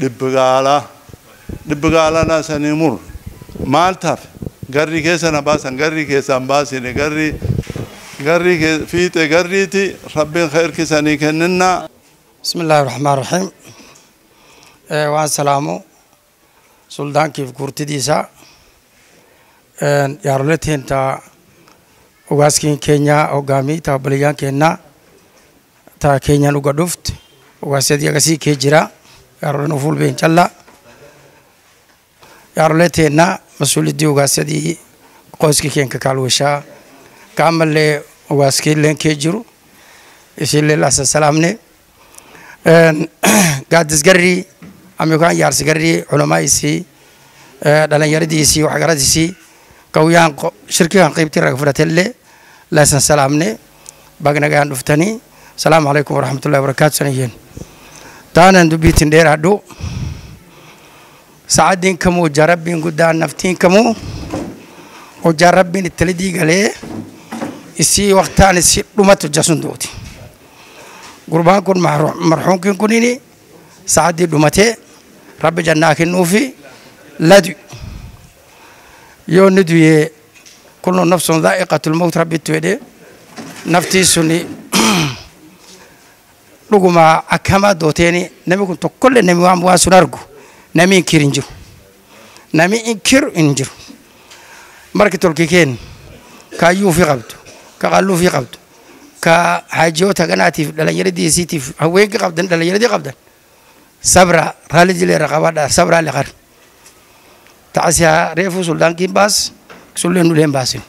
dhibbi gaalaa dhibbi gaalana sanii murru maal tafe garri keessa na baasan garri keessaan baasine garri garri fiixe garriiti rabbiin khayrkisanii kenninna بسم الله الرحمن الرحيم آه وان سلامو سلطان كيف كورتي ديسا آه يارلتين تا وغاسكين كينيا اوغامي تا بليان كينا تا كينيا نوغا دفت Waasii agasii kee jira yaaroleen ufuulbeen jalla yaaroleeteenna masuuliddii ugaasadii qoyski keenka kaalweshaa kaamallee ugaaskiileen kee jiru isiileen asasalaamne gaadisgarrii amikaan yaarsigarrii culamaaisii dhalinyaradiisii waxgaradiisii kawyaan shirkigan qaybtii raga fudhatellee laasan salaamne bagnagaan dhuftanii asalaamu calaykum waraxmatullahi wabarakaatu sanayyeen taanan dubbiitin dheeraadhu sacaddiin kamuu hojjaa rabbiin guddaan naftiin kamuu hojjaa rabbiin ittalidii galee isii waqtaan isii dhumatu hojjasun duuti gurbaan kun marxuumkiin kunini sa'addii dhumatee rabbi jannaa kennuufi ladu yoo ni duyee kullu nafsun dhaa'iqatul mawt rabbitti jedhe naftii suni dhuguma akkamaa dooteeni nami kun tokkollee nami waan waan sun argu nami inkir hin jiru nami inkir hin jiru marki tolki keen kaayyuu fi qabdu ka qalluu fi qabdu ka haajiyoota ganaatiif dhalinyaradiisiitiif haweenka qabdan dhalinyaradii qabdan sabra raalli jileera qabadha sabraa liqar tacasiyaa reefuu suldaankiin baas sulleen nuleen baasin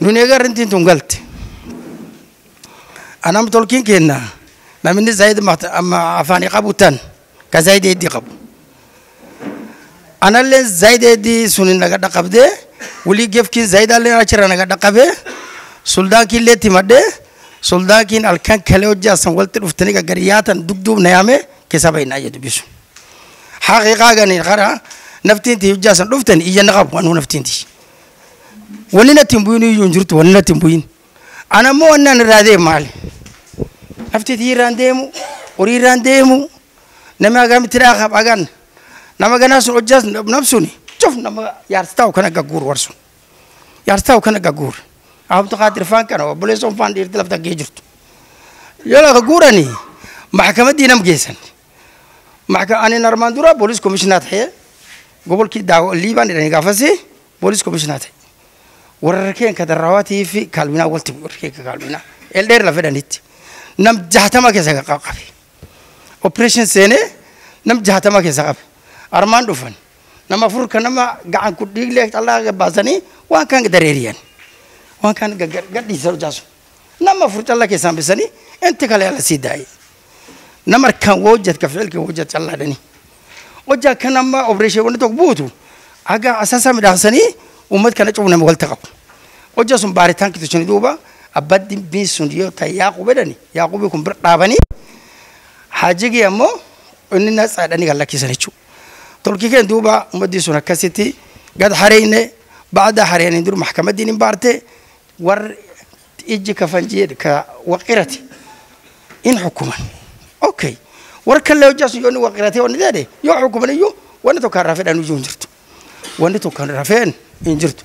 nun eegar intiin tun galte anam tolkiin kenna ما من زايد ما عفاني قبو تن كزايد يدي قبو أنا اللي زايد يدي سنين نقدا قبدي ولي كيف كي زايد اللي راشر نقدا قبي سلطان كي ليتي مدي سلطان كي الكان خلو جا سنقول تلفتني غرياتن دك دوب نيامي كسبي نايا دبيس حقيقة غني غرا نفتين تي جا سنلفتن اي نقب وانو نفتين تي. ولينا تيمبوين يونجرت ولينا تيمبوين أنا مو أنا راضي مالي horii irraan deemu nami agamitti dhaaqab agan nama ganaa sun hojjaas nabsuni cuf nama yaarsitaa kana gagguur warsun yaarsitaa kana gagguur abdu qaadir faan kana obboleessoon faan dhiirti lafta gee jirtu yoo lafa guuranii maxkamaddii nam geessan ani narmaan dura poolis komishinaa ta'ee gobolkii daawo liibaan jedhanii gaafasi poolis komishinaa ta'e warra rakeen ka darrawaatii fi kaalwinaa walti rakeen ka nam jahatama keessa qabe operation seenee nam jahatama keessa qabe armaan dhufan nama afur ka nama gacan kudhiilee callaa baasanii waan kan dareeriyan. waan kan gadhiisa hojjaasu nama afur callaa keessaan bisanii inti kale ala sii daa'e nama harkaan wajjat ka ficilki wajjat callaadhani hojjaa kan amma opereeshin wanni tokko buutu aga asaasaa midhaasanii uummat kana cufu nama walta qabu hojjaa sun baaritaan kitachanii duuba abbaddi bii sun yoo ta'e yaaqube dhani yaaqubii kun bira dhaabanii gad hareeyne baada hareeyanii dur maxkamaddiin hin baarte war iji kafanjiyee ka waqirati. In xukuman okay war kalle hojjaasu yoo inni waqirate wanni jedhe yoo xukuman iyyuu wanni iyyuu hin jirtu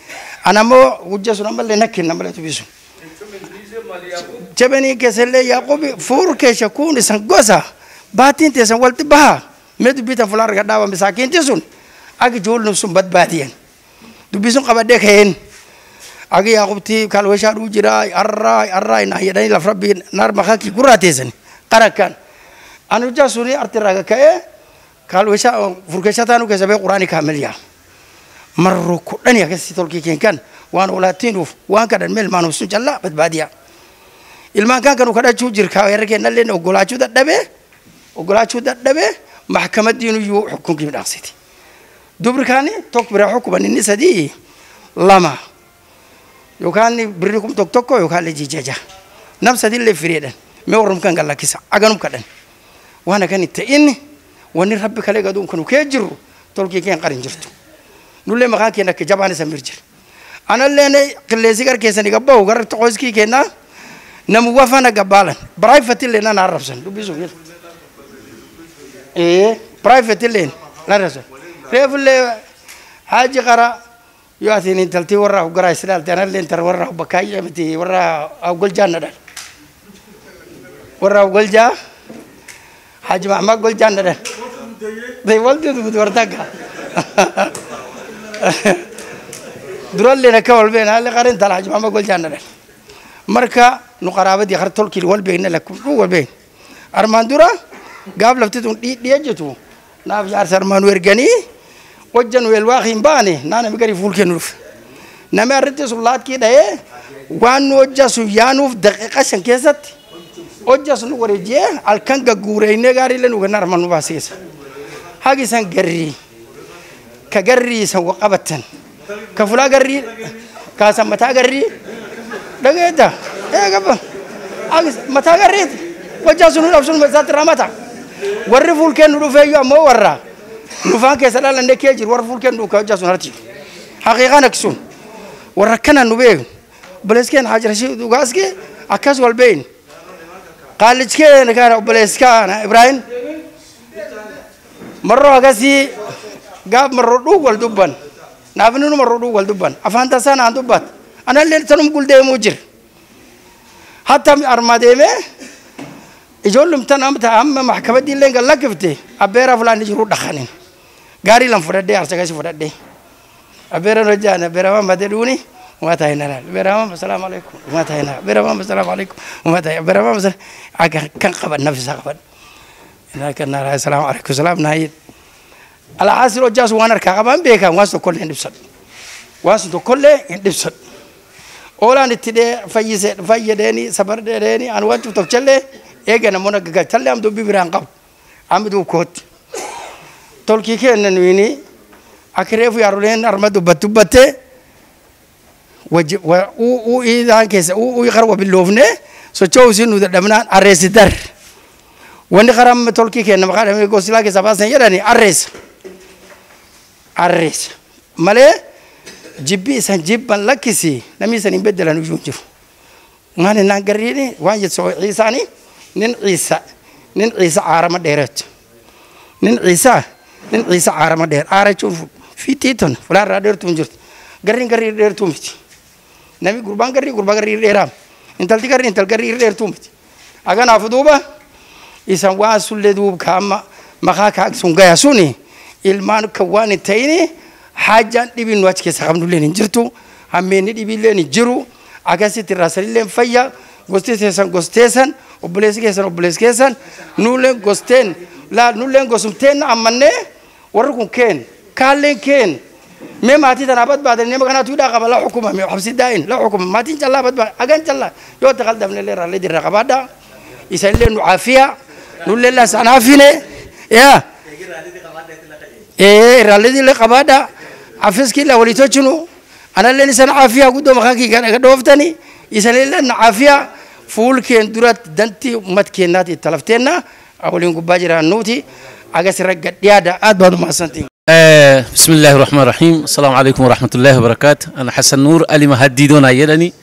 nakkin ammallee tubbisu jabanii keessallee yaaqobi furkeesha kun isan gosa baatiin teessan walti baha mee dubbitan fulaa arga dhaaba misaakiinti sun akka ijoolleen sun badbaadiyan dubbi sun qabadhee ka'een agi yaqubti kalwesha du jira arra arra ina yedani laf rabbi nar makaki gurratesan qarakan anu ja suni artiraga kae kalwesha furkesha tanu ke sabe qurani kamil ya marro kudani ya marruku dhan yaa ka sii tolkiikenkan waan ulaatiinuuf waan ka dhan meel maanuusun jallaa badbaadiya ilmaan kan kanu kadhachuu jirkaa yarkeenalleen ogolaachuu dadhabe ogolaachuu dadhabe maxkamaddiinuyuu xukunkii midhaaqsiti dubrikaani tok bira xukuman sadii lama. Yookaan birri kum tok tokko yookaan le jijaja. Nam sadillee fireedhan mee warrumkan gallakkisa aganumka dhan. Waan akan itti inni wanni rabbi kalee gaduun kanu kee jirru tolkii keen qarin jirtu. Nullee maqaa keen akka jabaan isa mir jira anallee qilleensi gar keessanii gabbaa'u gara toqoskii kennaa namu wafana gabbaalan private illee nan arrabsan dubbisuuf jedhu ee private illee nan arrabsan reefullee haaji qara yoo atiin intaltii warra garaa isilaalte anallee intar warra bakkaayye miti warra awgoljaa nadhan warra awgoljaa haaji mahmad goljaa nadhan day waldi dubut wartagga duralina ka holbeen hali qarin tal xaj maxamed goljaana dhen marka nu qaraabadii qar tolkil walbeena la ku walbeen. Armaan dura gaab laftitun dhiyejetu naaf jaarsa armaan werganii wajjan weelwaaqiin baane naanami gari fuulkeenu dhufe nami arritti sun laadkii dha'ee waan nu hojja sun yaanuuf daqiiqa shan keessatti hojja sun nu wareejiyee halkan gagguureyne gaarii leen uganna armaan nu baaseessa hagisan garrii ka garrii san waqabatan ka fulaa garrii ka san mataa garrii dhageeta ee gabba hagi mataa garriiti hojja sun nu dhabsun isaatti ramata warri fuul kennu dhufeeyyuu ammoo warraa nufaan keessa dhalannee kee jiru warra fuulkeen dhuukaa hojjaa sun harti haqiiqaan aksun warra akkana nu beeku obboleeskeen hajirashii dhugaaskee akkas wal beeyin قاب مرودو والدبان نافنون مرودو والدبان أفان تسان عن دبات أنا اللي تنم قل دي موجر حتى أرما دي إجول لهم تنم تأم محكبة دي لين قال لك فتي أبيرا فلان نجرو دخانين غاري لم فرد دي أرسكي فرد دي أبيرا نجان أبيرا ما مدلوني وما تاينا لا أبيرا ما السلام عليكم وما تاينا أبيرا ما السلام عليكم وما تاينا أبيرا ما السلام عليكم كان قبل نفسها قبل لكن الله السلام عليكم السلام نايد nafisa qaban inaa kan naa asalaamu alaikum salaam naa yid alhaasir hojjaas waan harkaa qaban beekan waan tokkollee hin dhibsadhu waan sun tokkollee hin dhibsadhu oolaan itti dhee fayyise fayyadeeni sabardheeni an waan tokkollee eega namoonni gaggalchallee am dubbii biraan qabu am duukootti tolkii kenna nuyini akka reefu yaaroleen arma dubbat dubbatte uu isaan keessa uu qara wabilloofne socho'u isin nu dadhabnaan arreessi arreessa malee jibbi isan jibban lakkisi namni isan hin beddelan iyyuu hin jiru maani naan garriini waan ciisaanii nin ciisa nin ciisa caarama dheereetu nin ciisa nin ciisa caarama dheer aara jechuun fiixii ton fulaan irraa dheertuu hin jirtu garriin garrii dheertuu nami gurbaan garrii gurbaa garrii dheeraa intalti garrii intal garrii dheertuu miti aganaaf duuba isan waan sullee duub kaama maqaa kaa sun gaya suni ilmaan kan waan hin ta'ini haajaan dhibiin nu achi keessa qabnulleen hin jirtu hammeenni dhibiilleen hin jiru akkasitti irraa sanilleen fayya gosti keessan gosteessan obboleessi keessan obboleessi keessan nulleen gosteen laa nulleen gosumteen ammannee warri kun keen kaalleen keen. Mee maatii tanaa badbaadan nama kanaatu hidhaa qaba la xukuma mee daa'in la xukuma. Maatiin callaa badbaada agan callaa. Yoo ta qaldamne illee raallee dirra qabaadha isa illee nu caafiya nullee la sanaafine yaa qabaadha afiski la walii tochinu analleen isan caafiya guddoo maqaan kii gadha dhooftani isan illee na caafiya fuulkeen duratti danti ummat keennaati itti lafteenna waliin gubbaa jiraan nuuti agasirra gadhiyaadha aad baad umahadsantiin آه، بسم الله الرحمن الرحيم السلام عليكم ورحمة الله وبركاته أنا حسن نور ألي مهديدون يدني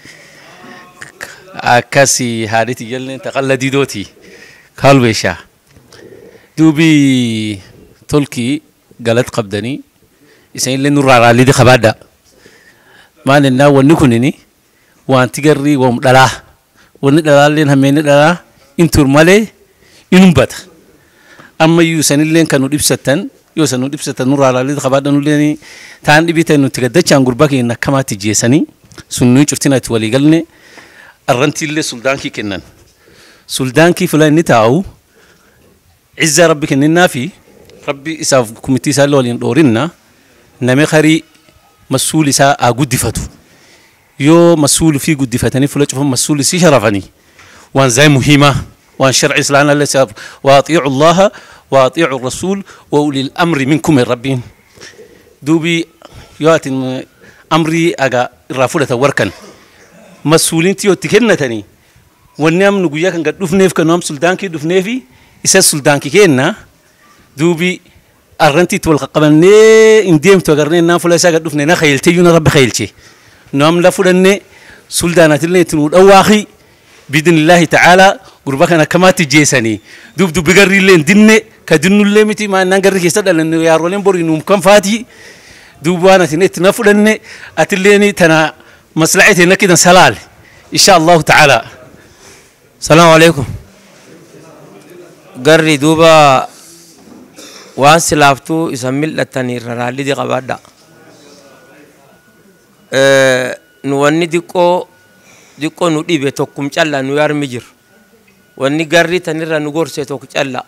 أكاسي هادتي جلني تقلدي دوتي قال بيشا دوبي تلكي قالت قبدني إسان لي نور على دي خبادا ما لنا ونكونني وان تجري ومدلا وندلا لين همين دلا انتور مالي ينبت أما يوسن لين كانوا دبستن yoo san nu dhibsatan nurraa ilaalii qabaadha nulleen taan dhibitan nuti gaddachaan gurbaa keenya akkamaatti jeesanii sun nuyi cuftina itti walii galne arrantiillee suldaankii kennan suldaankii fila inni taa'u izzaa rabbi kenninnaa fi rabbi isaaf kumittii isaallee waliin dhoorinna name karii masuul isaa haa guddifatu yoo masuul fi guddifatanii fula cufan masuul isii sharafanii waan zaay muhiimaa وان شرع اسلام الله ساب واطيعوا الله واطيعوا الرسول واولي الامر منكم من ربين دوبي يوات امري اغا رافوله وركن مسؤولين تيو تكنتني guyyaa kan gad dhufneef kan am suldaankii dhufneefi isa suldaankii kenna duubi arrantiitti wal qaqqabannee hin deemtu agarnee naan fuula isaa gad dhufne na khayltee yuuna rabbi khaylche nu am la fudhanne suldaanatillee itti nuu dhawwaaqi bidnillaahi ta'aalaa gurba kan akkamaatti jeesanii duub dubbi garriillee hin dinne ka dinnullee miti maannaan garri keessa dhalanne yaarooleen borii nuum kan faati duub waan atin itti na fudhanne atilleen tana masla'ee ta'e nakkidan salaal insha allahu ta'aalaa السلام عليكم قري دوبا dhibe tokkum calla nu yarmi jir wanni garri tanirra nu gorse tokko calla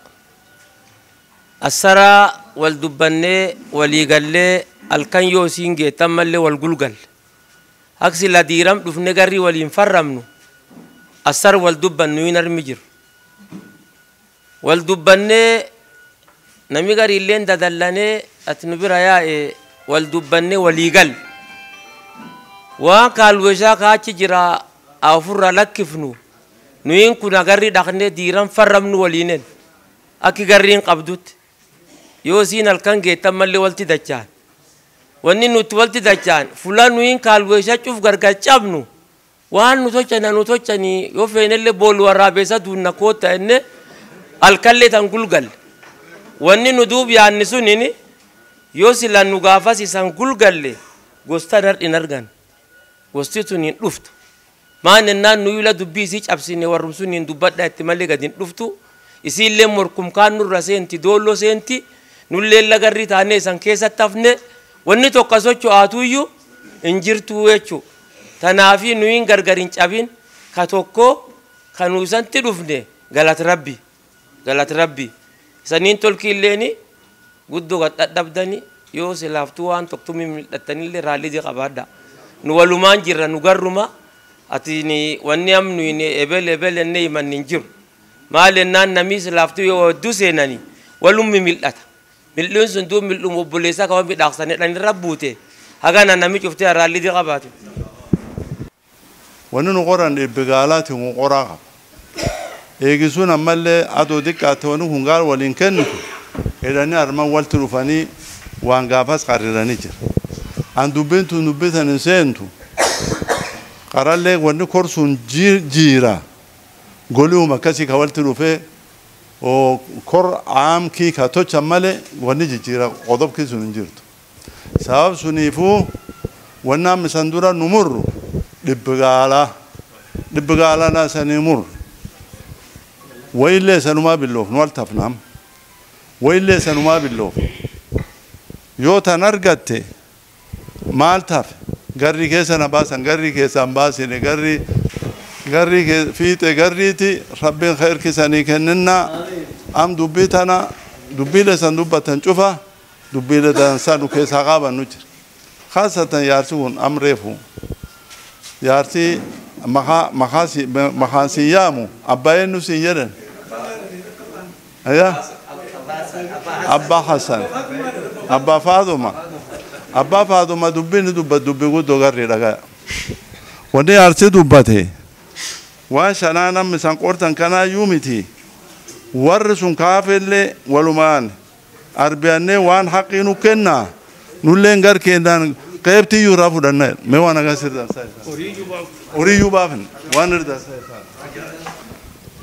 assaraa wal dubbannee walii gallee halkan yoo isiin geettan mallee wal gulgal haksi la diiram dhufne garri waliin farramnu asar wal dubbannu hin armi jir wal dubbannee dubbannee walii gal waan kaalweshaa kaachi jira afurra lakkifnu nuyin kun agarri dhaqnee diiran farramnu waliinen akki garriin qabdutti yoo isiin halkan geettan mallee walti dachaan wanni nuti walti dachaan fula nuyin kaalweshaa cuf gargar cabnu waan nu tochana nu tochanii yoo feenellee bool waraabeessa duunna koota enne halkallee tan gulgalle wanni nu duub yaanni sunini yoo sila nu gaafas isan gulgalle gosta dardhin argan gosti tun hin dhuftu maan ennaan nu yula dubbii isii cabsine warrum sun hin dubbadha itti malee gad hin dhuftu isiillee morkum kaan nurra seenti doolloo seenti nullee lagarri taane isan keessatti hafne wanni tokko socho'aatuyyuu hin jirtu jechuu tanaafi nuyin gargar hin cabin ka tokko ka nu isanti dhufne galat rabbi galat rabbi saniin tolkiilleeni guddoo gad dhadhabdani yoo silaaftuu waan tokktumii mil'attanillee raallii qabaadha nu walumaan jirra nu garruma ati wanni am nu ebel ebel enne himan hin jiru maal ennaan namii silaaftuu yoo hedduu seenani walummi mil'ata mil'uun sun duub mil'uum obboleessaa kama midhaaqsane dhanirra buute hagana nami cuftee raallii qabaate wanni nu qoran dhibbi gaalaati kun qoraa qaba eegisuun ammallee adoo xiqqaatte wanni kun gaal waliin kennitu jedhanii arman walti dhufanii waan gaafas qarriranii jira an dubbiin tun dubbitan hin seentu qarallee wanni korsuun jiira goliuma akkasii ka walti dhufee kor aamkii ka tochan malee wanni jijjiira qodobkii sun hin jirtu sabab suniifuu wanni amma isan dura nu murru dhibbi gaalaa dhibbi gaalaa na sanii murru billoof nu waltafnaam wayillee sanumaa billoof yoo tan argatte maal tafe garri keessa na baasan garri keessan baasine garri garri fiixe garriiti rabbiin khairkisanii kenninna am dubbii tana dubbiile san dubbatan cufa dubbiile dansaa nu keessaa qaaban nu jira khaasatan yaarsi kun am reefu yaarsi makaan ايه ابا حسن ابا فاطمه ابا فاطمه دبين دب دبغو دوغري دغا وني ارتي دبته واشنا نم سنقورتن كنا يومتي ورسون كافل ولمان أربعين وان حقين وكنا نولين غير كندان قيبتي يرافو دنا مي وانا غسر دان سايس اوري يوبافن وان ردا سايس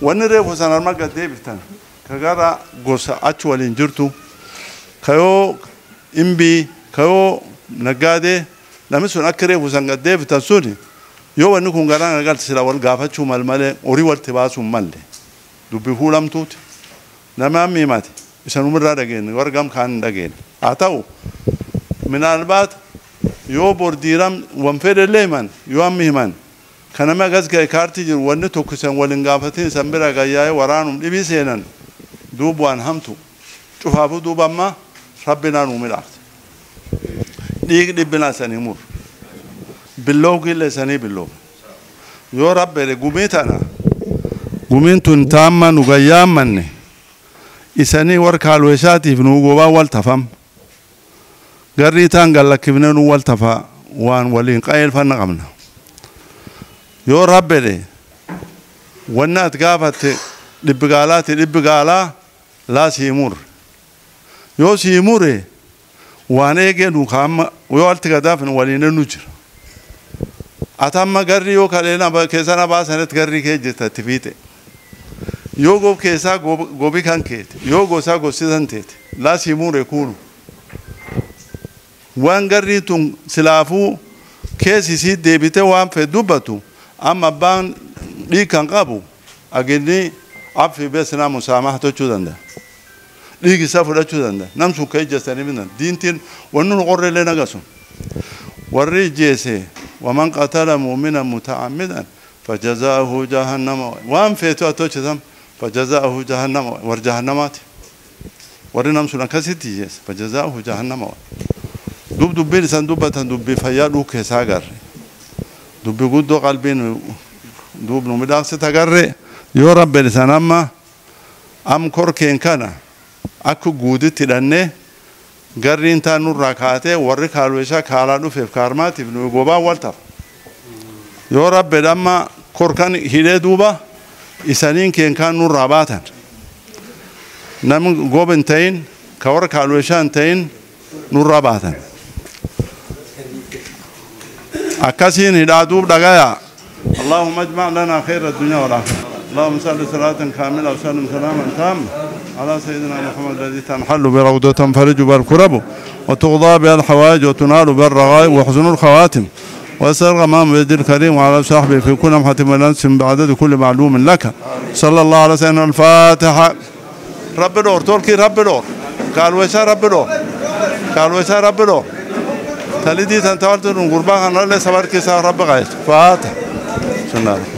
wanni reefu san arma gad deebiftan ka gara gosa achi waliin jirtu ka yoo imbii ka yoo naggaadee namni sun akka reefu san gad deebitan suni yoo wanni kun garaan agarti sila wal gaafachuu mal malee horii walti baasuu malle dubbi fuulamtuuti nama ammi himate isanumirraa dhageenne warra gam kaan hin dhageenne haa ta'u minaalbaat yoo bordiiram wan fedhellee himan yoo ammi himan kanama agas ga'e kaartii jiru wanni tokko isan waliin gaafatin isan bira gayyaa'ee waraanum dhibii seenan duubu waan hamtu cufaafuu duuba amma rabbinaan uu midhaafte dhiig dhibbinaa isanii muru billoo gille isanii billoo yoo rabbe gumii tana gumiin tun taamma nu gayyaammanne isanii war kaalweeshaatiif nu gobaa wal tafam garrii taan gallakkifne nu wal tafa waan waliin qayeelfanna qabna yoo rabbedhe wanni ati gaafatte dhibbi gaalaati dhibbi gaalaa laa sii murre yoo sii mure waan eegee nu kaamma yoo alti gadaafne waliin nu jira ati amma garri yoo kadhee keessa na baasanitti garri kee jirta itti fiixe yoo gob keessaa gobi kan keete yoo gosaa gosisan teete laa sii mure kuunu waan garrii tun silaafuu keessi isii deebite waan fedhe dubbatu amma abbaan dhiig kan qabu aginni affi beesnaa musaamaha tochuu danda'a. dhiig isaa fudhachuu danda'a nam sun ka ijjeessanii bitan diintiin wanni nu qorreellee nagasun warri ijjeese waman qatala mu'mina muta'ammidan فجزاؤه جهنم وان فيتو اتوچتم فجزاؤه جهنم ور جهنمات ورنم سنا كسيتي يس فجزاؤه جهنم دب دب سن دبة دب فيا دوك ساغر قلبين دب نو مداس تغر يو رب لسان اما ام كور كين كان اكو غودت دنه garriin taa nurraa kaatee warri kaalweeshaa kaalaa dhufeef kaarmaatiif nu gobaa waltaaf yoo rabbe dhamma korkan hidhee duuba isaniin keenkaan nurraa baatan nam gob hin ta'in ka warra kaalweeshaa hin ta'in nurraa baatan hidhaa duub dhagaya اللهم اجمع لنا خير الدنيا والآخرة. اللهم صل صلاة كاملة وسلم سلاما تاما على سيدنا محمد الذي تنحل بروضة تنفرج بها الكرب وتغضى بها الحوائج وتنال بها الرغائب وحزن الخواتم وسر غمام بيد الكريم وعلى صحبه في كل لمحة ولنس بعدد كل معلوم لك. صلى الله على سيدنا الفاتحة. رب دور تركي رب دور قال ويسا رب دور قال ويسا رب دور تلدي تنتظر قربان الله سبارك رب غايت. فاتح. بسم الله الرحمن